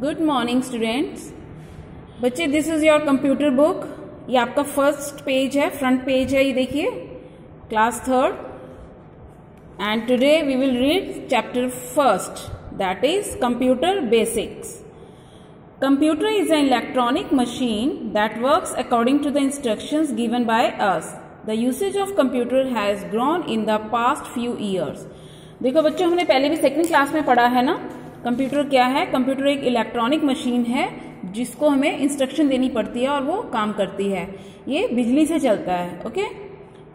Good morning students बच्चे this is your computer book ये आपका फ़र्स्ट पेज है फ्रंट पेज है, ये देखिए. Class third and today we will read chapter first that is computer basics computer is an electronic machine that works according to the instructions given by us the usage of computer has grown in the past few years देखो बच्चों, हमने पहले भी second class में पढ़ा है ना? Computer क्या है? कंप्यूटर एक इलेक्ट्रॉनिक मशीन है, जिसको हमें इंस्ट्रक्शन देनी पड़ती है और वो काम करती है। ये बिजली से चलता है okay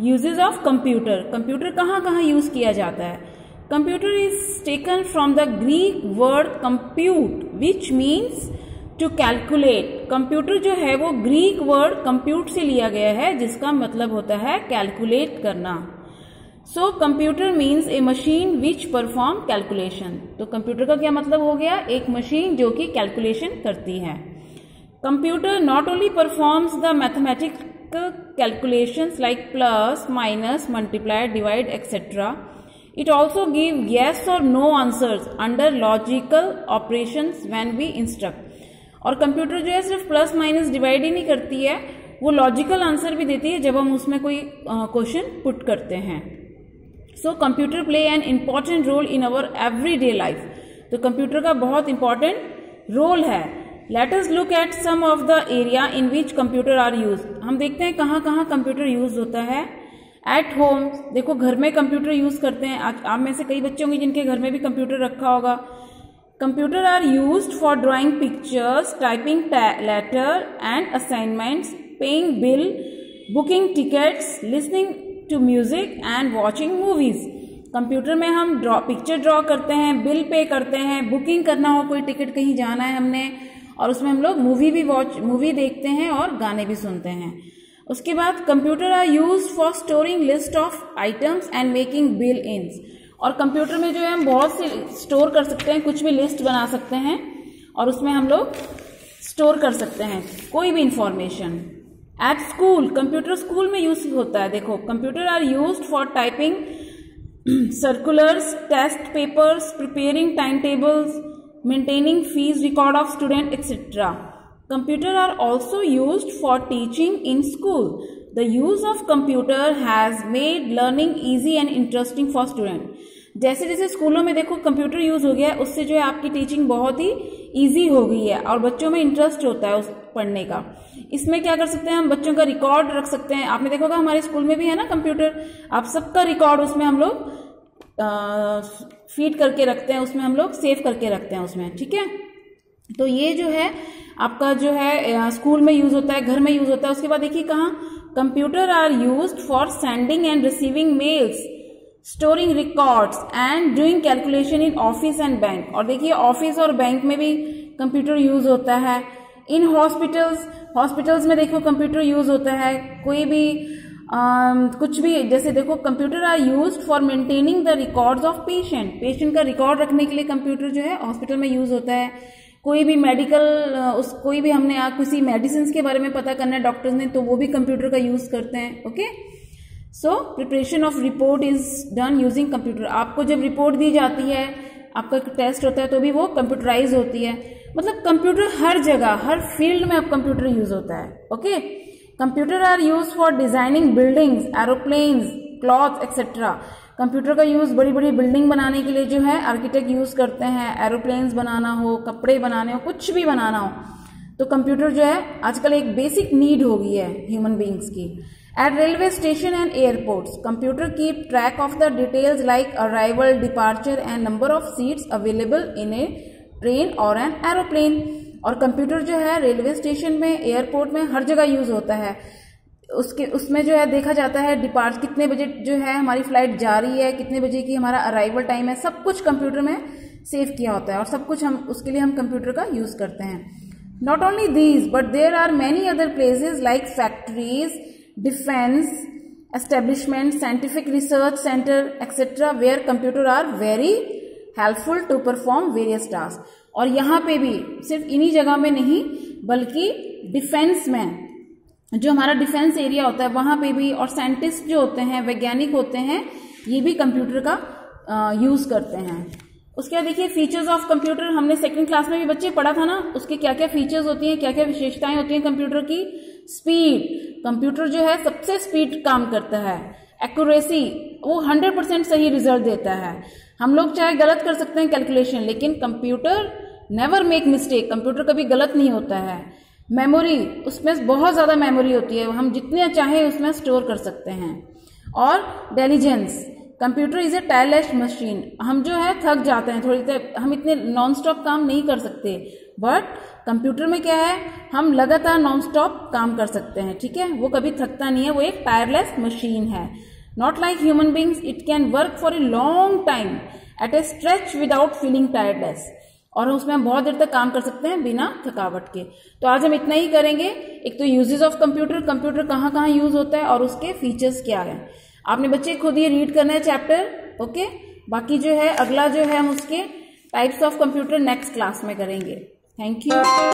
uses of computer computer कहाँ कहाँ यूज़ किया जाता है? Computer is taken from the Greek word compute which means to calculate computer जो है, वो ग्रीक वर्ड कंप्यूट से लिया गया है, जिसका मतलब होता है कैलकुलेट करना। So computer means a machine which perform calculation तो कंप्यूटर का क्या मतलब हो गया? एक मशीन जो कि कैलकुलेशन करती है। Computer not only performs the mathematic calculation like plus minus multiply divide etcetera it also give yes और no answers under logical operation when we instruct और कंप्यूटर जो है सिर्फ़ प्लस माइनस डिवाइड ही नहीं करती है, वो लॉजिकल आंसर भी देती है जब हम उसमें कोई क्वेश्चन पुट करते हैं। So computer play an important role in our every day life तो कंप्यूटर का बहुत इंपॉर्टेंट रोल है. Let us look at some of the area in which computer are use हम देखते हैं कहाँ कहाँ कंप्यूटर यूज़ होता है. एट होम देखो घर में कंप्यूटर यूज़ करते हैं. आज आप में से कई बच्चे होंगे जिनके घर में भी कंप्यूटर रखा होगा. Computer are use for drawing pictures typing letter and assignments paying bill booking tickets listening to music and watching movies computer में हम ड्रॉ पिक्चर ड्रॉ करते हैं बिल पे करते हैं बुकिंग करना हो, कोई टिकट कहीं जाना है हमने, और उसमें हम लोग मूवी भी वॉच मूवी देखते हैं और गाने भी सुनते हैं। उसके बाद computer are use for storing list of items and making bill in और कंप्यूटर में जो है हम बहुत से स्टोर कर सकते हैं, कुछ भी लिस्ट बना सकते हैं, और उसमें हम लोग स्टोर कर सकते हैं, कोई भी information at school computer school में यूज़ होता है। देखो computer are use for typing circulars test papers preparing time tables maintaining fees record of student etcetera computer are also use for teaching in school the use of computer has made learning easy and interesting for student जैसे जैसे स्कूलों में देखो computer use हो गया है, उससे जो है आपकी टीचिंग बहुत ही ईजी हो गई है और बच्चों में इंटरेस्ट होता है उस पढ़ने का। इसमें क्या कर सकते हैं, हम बच्चों का रिकॉर्ड रख सकते हैं। आपने देखा होगा, हमारे स्कूल में भी है ना कंप्यूटर आप सबका रिकॉर्ड उसमें हम लोग फ़ीड करके रखते हैं, उसमें हम लोग सेव करके रखते हैं उसमें, ठीक है? तो ये जो है, आपका जो है स्कूल में यूज़ होता है, घर में यूज़ होता है। उसके बाद देखिए कहा? Computer are use for sending and receiving mails storing records and doing calculation in office and bank और देखिए ऑफ़िस और बैंक में भी कंप्यूटर यूज़ होता है। इन हॉस्पिटल्स हॉस्पिटल्स में देखो कंप्यूटर यूज़ होता है कोई भी आ, कुछ भी जैसे देखो computer are use for maintaining the records of patient patient का रिकॉर्ड रखने के लिए कंप्यूटर जो है हॉस्पिटल में यूज़ होता है। कोई भी मेडिकल उस कोई भी हमने किसी मेडिसिन के बारे में पता करना है डॉक्टर्स ने तो वो भी कंप्यूटर का यूज़ करते हैं okay so preparation of report is done using computer आपको जब रिपोर्ट दी जाती है आपका टेस्ट होता है तो भी वो कंप्यूटराइज होती है। मतलब कंप्यूटर हर जगह हर फ़ील्ड में अब कंप्यूटर यूज़ होता है okay computer are use for designing buildings aeroplanes cloth etcetera computer का यूज़ बड़ी बड़ी बिल्डिंग बनाने के लिए जो है आर्किटेक्ट यूज़ करते हैं एरोप्लेन्स बनाना हो कपड़े बनाने हो कुछ भी बनाना हो। तो कंप्यूटर जो है आजकल एक बेसिक नीड हो गई है ह्यूमन बींग्स की। At railway station and airports, computer keep track of the details like arrival departure and number of seats available in a train और an एरोप्लेन। और कंप्यूटर जो है, रेलवे स्टेशन में, airport में हर जगह यूज़ होता है। उसके, उसमें जो है देखा जाता है, डिपार्ट कितने बजे जो है हमारी फ़्लाइट जा रही है, कितने बजे की हमारा अराइवल टाइम है, सब कुछ कंप्यूटर में सेव किया होता है। और सब कुछ हम, उसके लिए हम कंप्यूटर का यूज़ करते हैं। Not only these but there are many other places like factories defense, establishment, scientific research center etc where computer are very helpful to perform various task और यहाँ पे भी सिर्फ़ इन्हीं जगह में नहीं, बल्कि डिफेंस में, जो हमारा डिफेंस एरिया होता है, वहाँ पे भी और साइंटिस्ट जो होते हैं, वैज्ञानिक होते हैं, ये भी कंप्यूटर का यूज़ करते हैं। उसके बाद देखिए फीचर्स ऑफ़ कंप्यूटर हमने सेकंड क्लास में भी बच्चे पढ़ा था ना, उसके क्या क्या फीचर्स होती हैं क्या क्या विशेषताएँ होती हैं कंप्यूटर की? स्पीड कंप्यूटर जो है, सबसे स्पीड काम करता है। एक्यूरेसी वो हंड्रेड परसेंट सही रिज़ल्ट देता है। हम लोग चाहे गलत कर सकते हैं कैलकुलेशन लेकिन computer never make mistake computer कभी गलत नहीं होता है। मेमोरी उसमें बहुत ज़्यादा मेमोरी होती है। हम जितने चाहें उसमें स्टोर कर सकते हैं। और diligence computer is a tireless machine हम जो है थक जाते हैं, थोड़ी देर, हम इतने नॉन स्टॉप काम नहीं कर सकते। बट कंप्यूटर में क्या है? हम लगातार नॉन स्टॉप काम कर सकते हैं, ठीक है? वो कभी थकता नहीं है, वो एक टायरलेस मशीन है। Not like human beings it can work for a long time at a stretch without feeling tiredless और उसमें हम बहुत देर तक काम कर सकते हैं बिना थकावट के। तो आज हम इतना ही करेंगे। एक तो यूजेज ऑफ़ कंप्यूटर कंप्यूटर कहाँ कहाँ यूज़ होता है और उसके फीचर्स क्या है। आपने बच्चे खुद ये रीड करना है चैप्टर ओके बाकी जो है, अगला जो है हम उसके types of computer next class में करेंगे। Thank you